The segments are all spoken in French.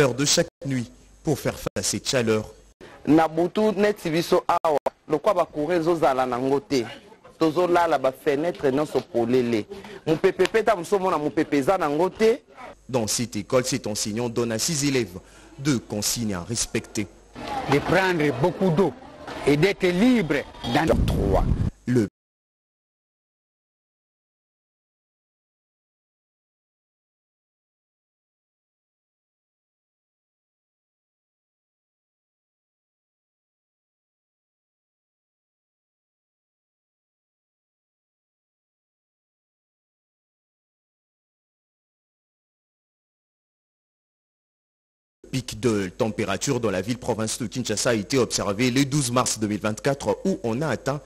heures de chaque nuit pour faire face à cette chaleur. na butu neti biso awa lokwa bakure ezozala nango te tozolala bafenetre nyonso polele mopepe mpe ta mosu omona mopepe eza nango te Dans cette école, cet enseignant donne à ses élèves deux consignes à respecter. de prendre beaucoup d'eau et d'être libre dans trois Le de température dans la ville-province de Kinshasa a été observé le 12 mars 2024 où on a atteint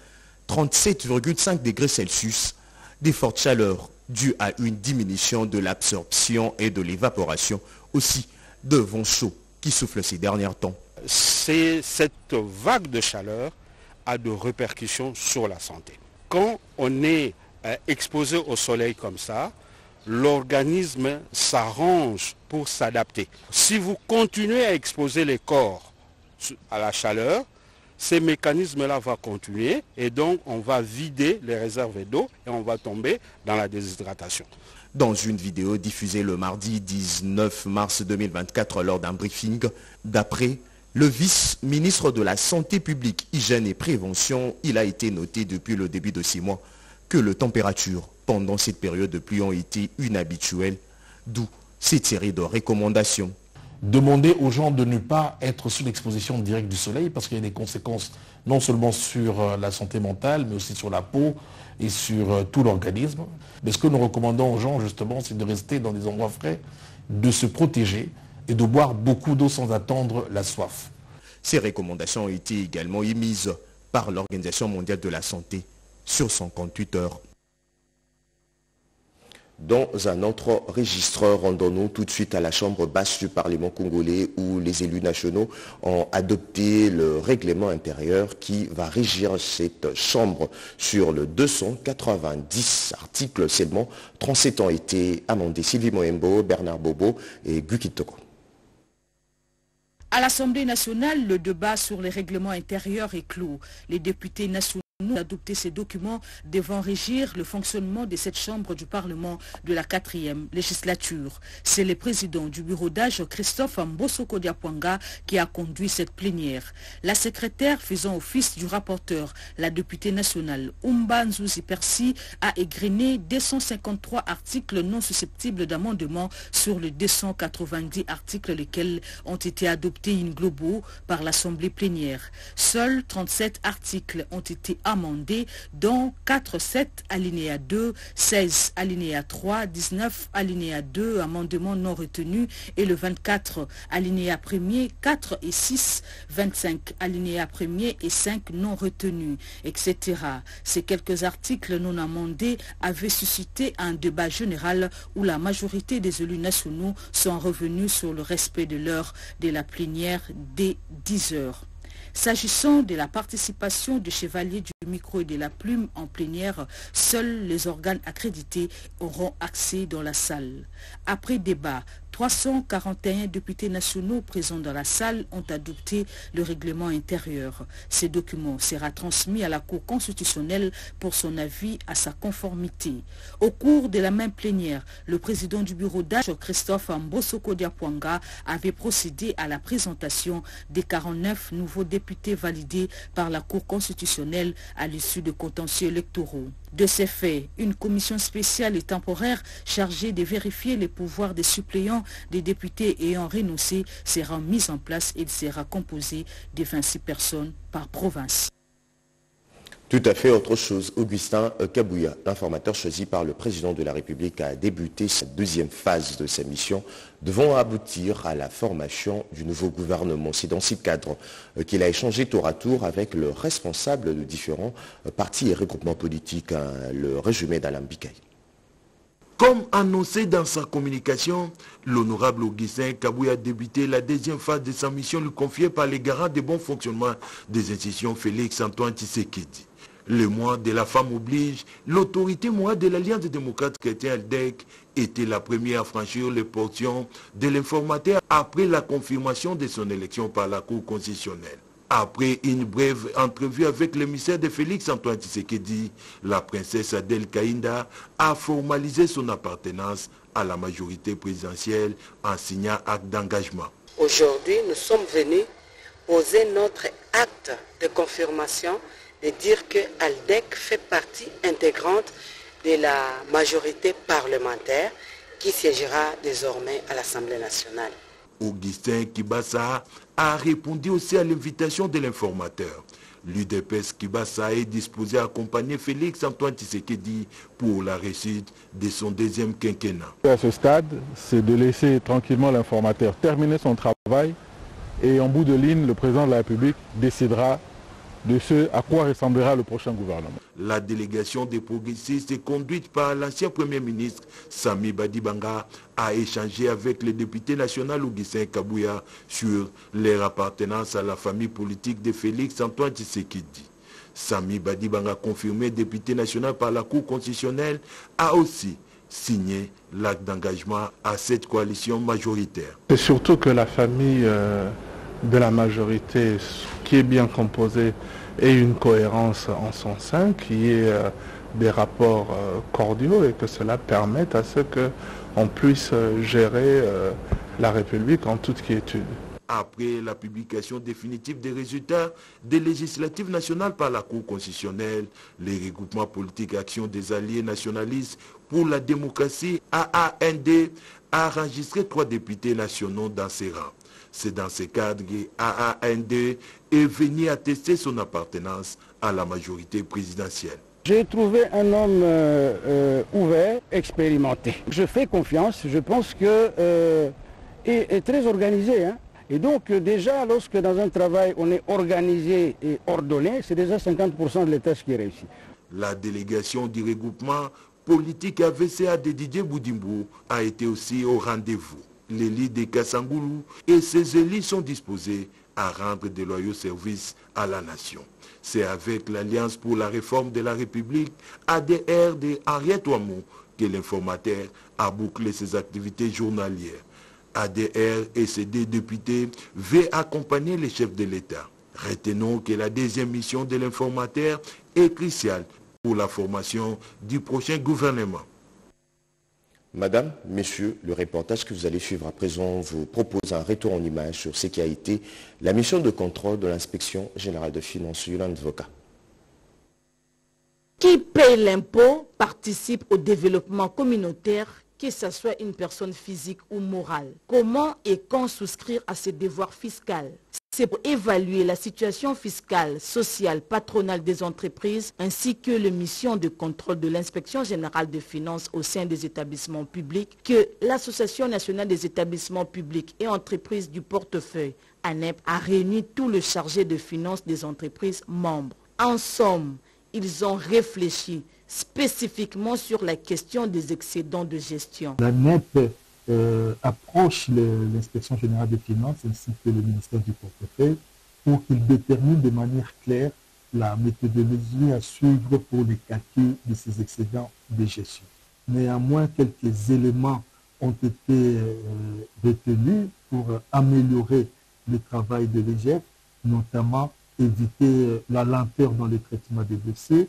37,5 degrés Celsius. Des fortes chaleurs dues à une diminution de l'absorption et de l'évaporation, aussi de vents chauds qui soufflent ces derniers temps. cette vague de chaleur a de répercussions sur la santé. Quand on est euh, exposé au soleil comme ça, l'organisme s'arrange pour s'adapter. Si vous continuez à exposer les corps à la chaleur, ces mécanismes-là vont continuer et donc on va vider les réserves d'eau et on va tomber dans la déshydratation. Dans une vidéo diffusée le mardi 19 mars 2024 lors d'un briefing, d'après le vice-ministre de la Santé publique, Hygiène et Prévention, il a été noté depuis le début de ces mois que les températures pendant cette période de pluie ont été inhabituelles, d'où cette série de recommandations. demander aux gens de ne pas être sous l'exposition directe du soleil parce qu'il y a des conséquences non seulement sur euh, la santé mentale, mais aussi sur la peau et sur euh, tout l'organisme. Mais ce que nous recommandons aux gens, justement, c'est de rester dans des endroits frais, de se protéger et de boire beaucoup d'eau sans attendre la soif. Ces recommandations ont été également émises par l'Organisation mondiale de la santé sur son compte Twitter. Dans un autre registre, rendons-nous tout de suite à la Chambre basse du Parlement congolais où les élus nationaux ont adopté le règlement intérieur qui va régir cette Chambre sur le 290 articles seulement. 37 ont été amendés. Sylvie Moembo, Bernard Bobo et Guy Kitoko. À l'Assemblée nationale, le débat sur les règlements intérieurs est clos. Les députés nationaux ont adopté ces documents devant régir le fonctionnement de cette chambre du Parlement de la quatrième législature. C'est le président du bureau d'âge, Christophe Mbosoko Diapwanga, qui a conduit cette plénière. La secrétaire faisant office du rapporteur, la députée nationale Umba Nzuzi Persi, a égrené 253 articles non susceptibles d'amendement sur les 290 articles lesquels ont été adoptés in globo par l'Assemblée plénière. Seuls 37 articles ont été amendés, dont 4, 7 alinéa 2, 16 alinéa 3, 19 alinéa 2, amendements non retenus, et le 24 alinéa 1er, 4 et 6, 25 alinéa 1er et 5 non retenus, etc. Ces quelques articles non amendés avaient suscité un débat général où la majorité des élus nationaux sont revenus sur le respect de l'heure de la plénière dès 10 heures. S'agissant de la participation du chevalier du micro et de la plume en plénière, seuls les organes accrédités auront accès dans la salle. Après débat, 341 députés nationaux présents dans la salle ont adopté le règlement intérieur. Ce document sera transmis à la Cour constitutionnelle pour son avis à sa conformité. Au cours de la même plénière, le président du bureau d'âge, Christophe Mbosoko Diapwanga, avait procédé à la présentation des 49 nouveaux députés validés par la Cour constitutionnelle à l'issue de contentieux électoraux. De ces faits, une commission spéciale et temporaire chargée de vérifier les pouvoirs des suppléants des députés ayant renoncé sera mise en place et sera composée de 26 personnes par province. Tout à fait autre chose. Augustin Kabouya, l'informateur choisi par le président de la République, a débuté sa deuxième phase de sa mission devant aboutir à la formation du nouveau gouvernement. C'est dans ce cadre euh, qu'il a échangé tour à tour avec le responsable de différents euh, partis et regroupements politiques, hein, le résumé d'Alain Bikaï. Comme annoncé dans sa communication, l'honorable Augustin Kabouya a débuté la deuxième phase de sa mission lui confiée par les garants de bon fonctionnement des institutions Félix Antoine Tshisekedi. Le mois de la femme oblige, l'autorité morale de l'Alliance des démocrates chrétiens ALDEC était la première à franchir les portions de l'informateur après la confirmation de son élection par la Cour constitutionnelle. Après une brève entrevue avec l'émissaire de Félix Antoine Tshisekedi, la princesse Adèle Kainda a formalisé son appartenance à la majorité présidentielle en signant acte d'engagement. Aujourd'hui, nous sommes venus poser notre acte de confirmation de dire que ALDEC fait partie intégrante de la majorité parlementaire qui siégera désormais à l'Assemblée nationale. Augustin Kibassa a répondu aussi à l'invitation de l'informateur. L'UDPS Kibassa est disposé à accompagner Félix Antoine Tshisekedi pour la réussite de son deuxième quinquennat. À ce stade, c'est de laisser tranquillement l'informateur terminer son travail et en bout de ligne, le président de la République décidera de ce à quoi ressemblera le prochain gouvernement. La délégation des progressistes conduite par l'ancien Premier ministre Sami Badibanga a échangé avec le député national Augustin Kabouya sur leur appartenance à la famille politique de Félix Antoine Tshisekedi. Sami Badibanga, confirmé député national par la Cour constitutionnelle, a aussi signé l'acte d'engagement à cette coalition majoritaire. C'est surtout que la famille euh, de la majorité qui est bien composée ait une cohérence en son sein, qui ait euh, des rapports euh, cordiaux et que cela permette à ce qu'on puisse gérer la République en toute quiétude. Après la publication définitive des résultats des législatives nationales par la Cour constitutionnelle, les regroupements politiques Action des alliés nationalistes pour la démocratie AAND a enregistré trois députés nationaux dans ses rangs. C'est dans ce cadre que AAND est venu attester son appartenance à la majorité présidentielle. J'ai trouvé un homme euh, euh, ouvert, expérimenté. Je fais confiance, je pense que euh, est, très organisé. Hein. Et donc déjà, lorsque dans un travail on est organisé et ordonné, c'est déjà 50% de l'état qui réussit. La délégation du regroupement politique AVCA de Didier Boudimbo a été aussi au rendez-vous. L'élite de Kassangoulou et ses élites sont disposés à rendre de loyaux services à la nation. C'est avec l'Alliance pour la réforme de la République, ADR de Henriette Ouamou, que l'informateur a bouclé ses activités journalières. ADR et ses deux députés veulent accompagner les chefs de l'État. Retenons que la deuxième mission de l'informateur est cruciale pour la formation du prochain gouvernement. Madame, Messieurs, le reportage que vous allez suivre à présent vous propose un retour en image sur ce qui a été la mission de contrôle de l'inspection générale de finances Yolande Voka. Qui paye l'impôt participe au développement communautaire, que ce soit une personne physique ou morale. Comment et quand souscrire à ses devoirs fiscaux c'est pour évaluer la situation fiscale, sociale, patronale des entreprises ainsi que les missions de contrôle de l'inspection générale des finances au sein des établissements publics que l'Association nationale des établissements publics et entreprises du portefeuille, ANEP, a réuni tous les chargés de finances des entreprises membres. En somme, ils ont réfléchi spécifiquement sur la question des excédents de gestion. Euh, approche l'inspection générale des finances ainsi que le ministère du portefeuille pour qu'ils déterminent de manière claire la méthodologie à suivre pour les calculs de ces excédents de gestion. Néanmoins, quelques éléments ont été euh, retenus pour améliorer le travail de l'EGF, notamment éviter euh, la lenteur dans le traitement des dossiers,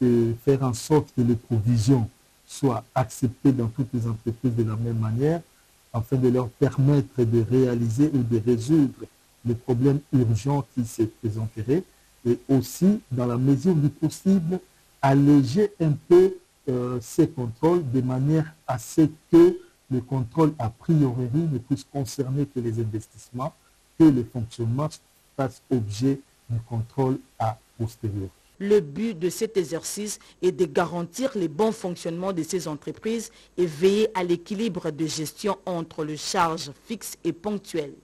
et faire en sorte que les provisions soit accepté dans toutes les entreprises de la même manière, afin de leur permettre de réaliser ou de résoudre les problèmes urgents qui se présenteraient, et aussi, dans la mesure du possible, alléger un peu euh, ces contrôles de manière à ce que le contrôle a priori ne puisse concerner que les investissements, que le fonctionnement fasse objet d'un contrôle à posteriori. Le but de cet exercice est de garantir le bon fonctionnement de ces entreprises et veiller à l'équilibre de gestion entre les charges fixes et ponctuelles.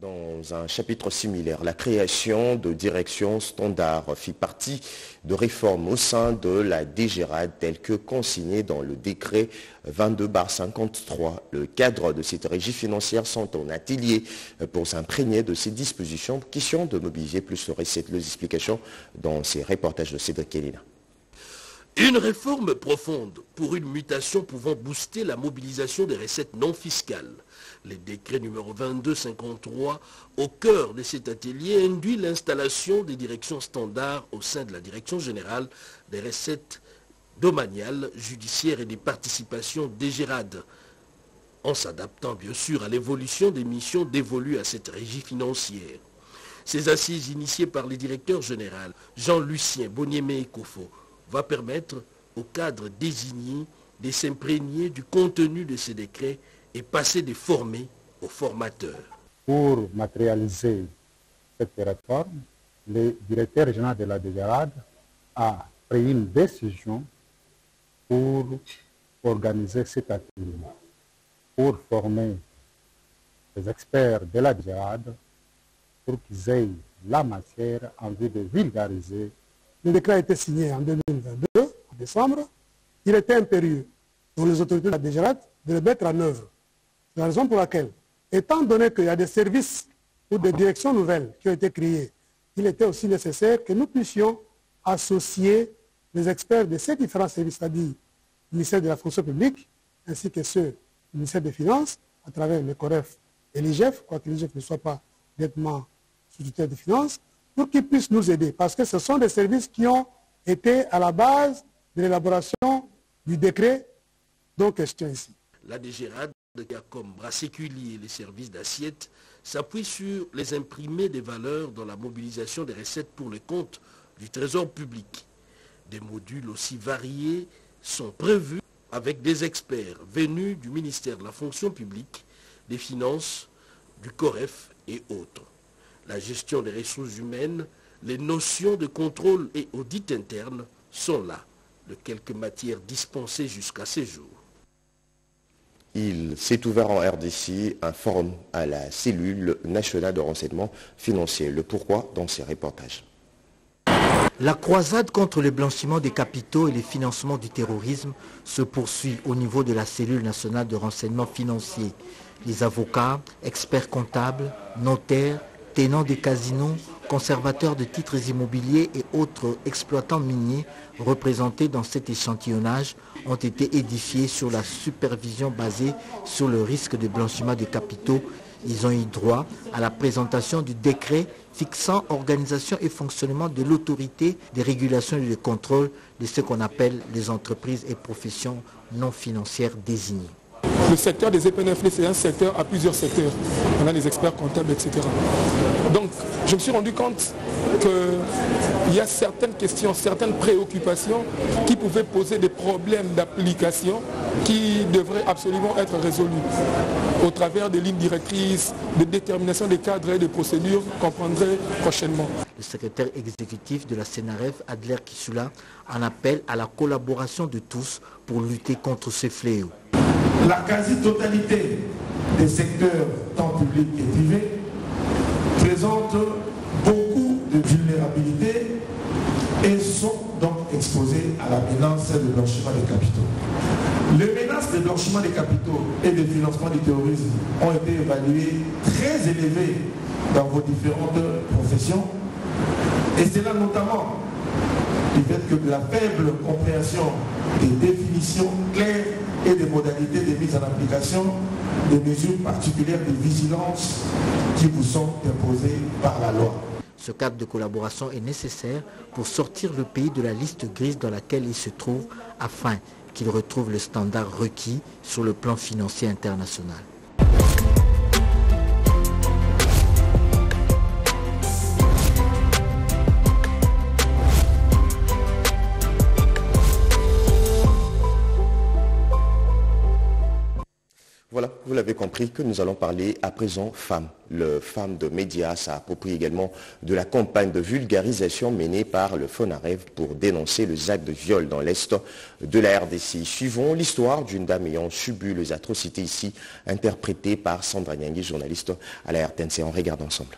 Dans un chapitre similaire, la création de directions standards fit partie de réformes au sein de la DGRAD telles que consignées dans le décret 22 53. Le cadre de cette régie financière sont en atelier pour s'imprégner de ces dispositions. Question de mobiliser plus de recettes. Les explications dans ces reportages de Cédric Kelina. Une réforme profonde pour une mutation pouvant booster la mobilisation des recettes non fiscales. Le décret numéro 2253, au cœur de cet atelier, induit l'installation des directions standards au sein de la Direction générale des recettes domaniales, judiciaires et des participations DGRAD, en s'adaptant bien sûr à l'évolution des missions dévolues à cette régie financière. Ces assises initiées par les directeurs généraux Jean-Lucien Boniemé et va permettre au cadre désigné de s'imprégner du contenu de ces décrets et passer de former aux formateurs. Pour matérialiser cette réforme, le directeur général de la DGRAD a pris une décision pour organiser cet atelier, pour former les experts de la DGRAD pour qu'ils aient la matière en vue de vulgariser. Le décret a été signé en 2022, en décembre. Il était impérieux pour les autorités de la DGRAD de le mettre en œuvre. C'est la raison pour laquelle, étant donné qu'il y a des services ou des directions nouvelles qui ont été créées, il était aussi nécessaire que nous puissions associer les experts de ces différents services, c'est-à-dire le ministère de la fonction publique, ainsi que ceux du ministère des Finances, à travers le COREF et l'IGEF, quoique l'IGEF ne soit pas directement sous tutelle des finances, pour qu'ils puissent nous aider. Parce que ce sont des services qui ont été à la base de l'élaboration du décret dont question ici. La DGRAD qui a comme bras séculier les services d'assiette s'appuie sur les imprimés des valeurs dans la mobilisation des recettes pour les comptes du trésor public. Des modules aussi variés sont prévus avec des experts venus du ministère de la fonction publique, des finances, du COREF et autres. La gestion des ressources humaines, les notions de contrôle et audit interne sont là, de quelques matières dispensées jusqu'à ces jours. Il s'est ouvert en RDC un forum à la cellule nationale de renseignement financier. Le pourquoi dans ces reportages. La croisade contre le blanchiment des capitaux et le financement du terrorisme se poursuit au niveau de la cellule nationale de renseignement financier. Les avocats, experts comptables, notaires, tenants des casinos, conservateurs de titres immobiliers et autres exploitants miniers représentés dans cet échantillonnage ont été édifiés sur la supervision basée sur le risque de blanchiment des capitaux. Ils ont eu droit à la présentation du décret fixant organisation et fonctionnement de l'autorité des régulations et de contrôle de ce qu'on appelle les entreprises et professions non financières désignées. Le secteur des EPNFL, c'est un secteur à plusieurs secteurs. On a les experts comptables, etc. Donc, je me suis rendu compte qu'il y a certaines questions, certaines préoccupations qui pouvaient poser des problèmes d'application qui devraient absolument être résolus au travers des lignes directrices, de détermination des cadres et des procédures qu'on prendrait prochainement. Le secrétaire exécutif de la CNRF, Adler Kissula, en appelle à la collaboration de tous pour lutter contre ces fléaux. La quasi-totalité des secteurs, tant publics et privés, présentent beaucoup de vulnérabilités et sont donc exposés à la menace de blanchiment des capitaux. Les menaces de blanchiment des capitaux et de financement du terrorisme ont été évaluées très élevées dans vos différentes professions. Et c'est là notamment du fait que la faible compréhension des définitions claires et des modalités de mise en application des mesures particulières de vigilance qui vous sont imposées par la loi. Ce cadre de collaboration est nécessaire pour sortir le pays de la liste grise dans laquelle il se trouve afin qu'il retrouve le standard requis sur le plan financier international. Vous l'avez compris que nous allons parler à présent femmes. Le Femmes de Médias s'approprie également de la campagne de vulgarisation menée par le FONAREV pour dénoncer les actes de viol dans l'Est de la RDC. Suivons l'histoire d'une dame ayant subi les atrocités ici, interprétée par Sandra Nyangui, journaliste à la RTNC. On regarde ensemble.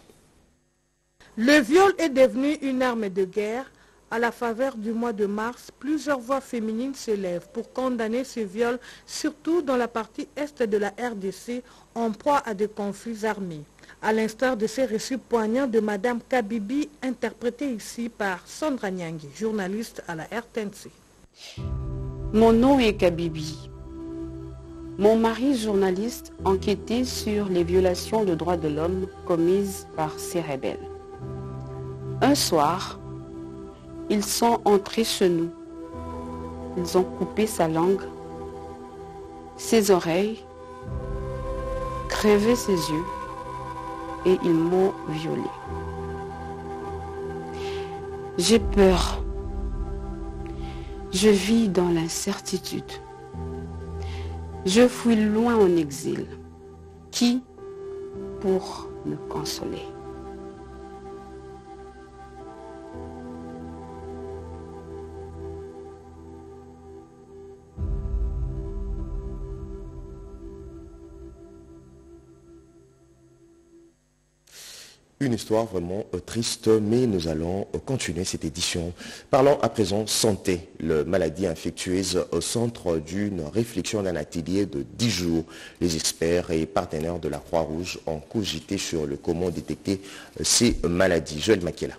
Le viol est devenu une arme de guerre à la faveur du mois de mars, plusieurs voix féminines se lèvent pour condamner ce viol, surtout dans la partie est de la RDC, en proie à des conflits armés. À l'instar de ces récits poignants de Madame Kabibi, interprétés ici par Sandra Nyangui, journaliste à la RTNC. Mon nom est Kabibi. Mon mari, journaliste, enquêtait sur les violations de droits de l'homme commises par ces rebelles. Un soir, ils sont entrés chez nous. Ils ont coupé sa langue, ses oreilles, crevé ses yeux et ils m'ont violé. J'ai peur. Je vis dans l'incertitude. Je fuis loin en exil. Qui pour me consoler? Une histoire vraiment euh, triste, mais nous allons euh, continuer cette édition. Parlons à présent santé, la maladie infectieuse au centre d'une réflexion d'un atelier de 10 jours. Les experts et partenaires de la Croix-Rouge ont cogité sur le comment détecter euh, ces maladies. Joël Makiela.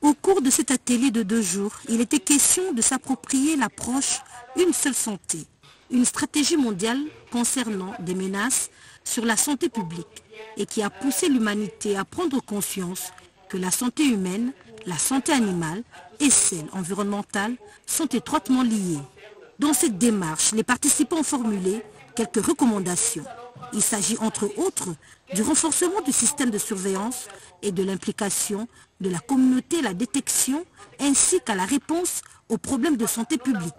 Au cours de cet atelier de deux jours, il était question de s'approprier l'approche Une seule santé, une stratégie mondiale concernant des menaces sur la santé publique et qui a poussé l'humanité à prendre conscience que la santé humaine, la santé animale et celle environnementale sont étroitement liées. Dans cette démarche, les participants ont formulé quelques recommandations. Il s'agit entre autres du renforcement du système de surveillance et de l'implication de la communauté à la détection ainsi qu'à la réponse aux problèmes de santé publique.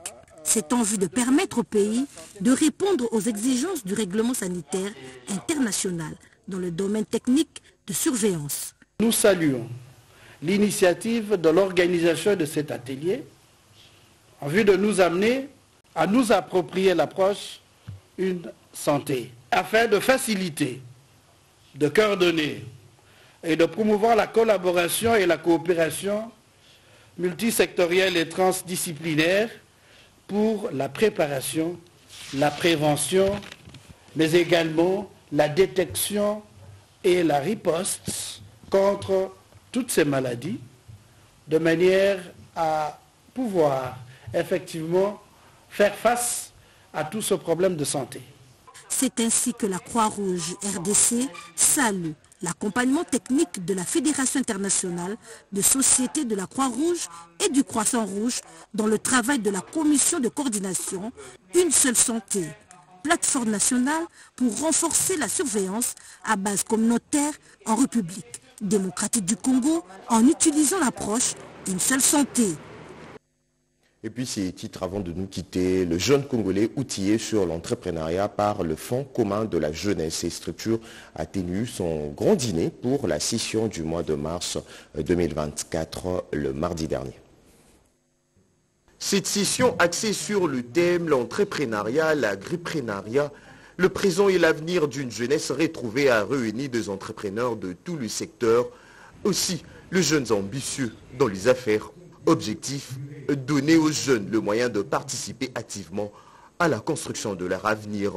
C'est en vue de permettre au pays de répondre aux exigences du règlement sanitaire international dans le domaine technique de surveillance. Nous saluons l'initiative de l'organisation de cet atelier en vue de nous amener à nous approprier l'approche une santé afin de faciliter, de coordonner et de promouvoir la collaboration et la coopération multisectorielle et transdisciplinaire pour la préparation, la prévention, mais également la détection et la riposte contre toutes ces maladies, de manière à pouvoir effectivement faire face à tout ce problème de santé. C'est ainsi que la Croix-Rouge RDC salue l'accompagnement technique de la Fédération internationale de sociétés de la Croix-Rouge et du Croissant-Rouge dans le travail de la commission de coordination Une seule santé, plateforme nationale pour renforcer la surveillance à base communautaire en République démocratique du Congo en utilisant l'approche Une seule santé et puis ces titres avant de nous quitter, le jeune Congolais outillé sur l'entrepreneuriat par le Fonds commun de la jeunesse et structure a tenu son grand dîner pour la session du mois de mars 2024 le mardi dernier. Cette session axée sur le thème l'entrepreneuriat, l'agriprenariat, le présent et l'avenir d'une jeunesse retrouvée a réuni des entrepreneurs de tout le secteur, aussi les jeunes ambitieux dans les affaires Objectif, donner aux jeunes le moyen de participer activement à la construction de leur avenir.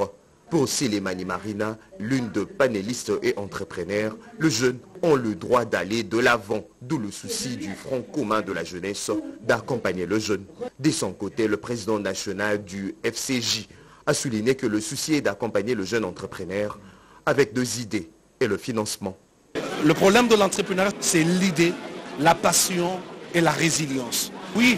Pour Célémani Marina, l'une de panélistes et entrepreneurs, les jeunes ont le droit d'aller de l'avant, d'où le souci du Front commun de la jeunesse d'accompagner le jeune. De son côté, le président national du FCJ a souligné que le souci est d'accompagner le jeune entrepreneur avec deux idées et le financement. Le problème de l'entrepreneuriat, c'est l'idée, la passion et la résilience. Oui,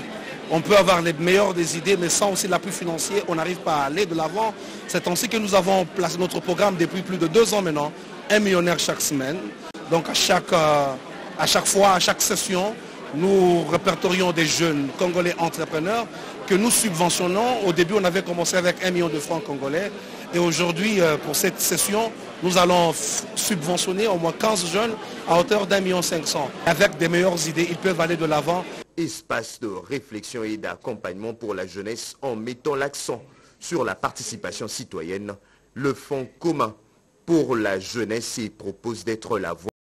on peut avoir les meilleures des idées, mais sans aussi l'appui financier, on n'arrive pas à aller de l'avant. C'est ainsi que nous avons placé notre programme depuis plus de deux ans maintenant, un millionnaire chaque semaine. Donc à chaque, euh, fois, à chaque session, nous répertorions des jeunes Congolais entrepreneurs que nous subventionnons. Au début, on avait commencé avec un million de francs congolais Et aujourd'hui, euh, pour cette session, nous allons subventionner au moins 15 jeunes à hauteur d'un million cinq cents. Avec des meilleures idées, ils peuvent aller de l'avant. Espace de réflexion et d'accompagnement pour la jeunesse en mettant l'accent sur la participation citoyenne. Le Fonds commun pour la jeunesse propose d'être la voie